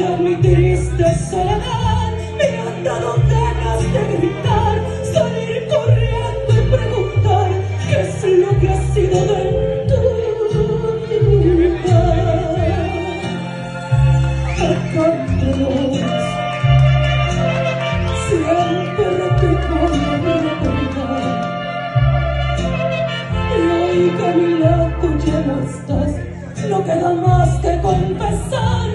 en mi triste soledad. Dado ganas de gritar salir corriendo y preguntar qué es lo que ha sido de tu vida que no estás. No queda más que confesar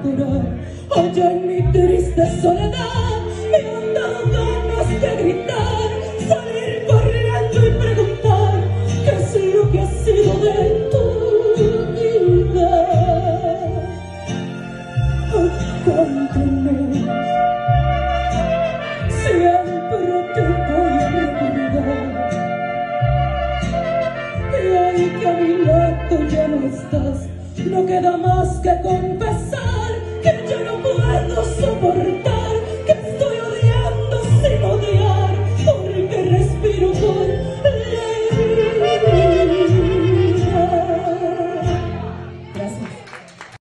adorar. Allá en mi triste soledad me han dado ganas de gritar, salir corriendo y preguntar qué es lo que ha sido de tu vida. Cántanos. Siempre te voy a recordar Y hoy que a mi lado ya no estás No queda más que confesar Que no seu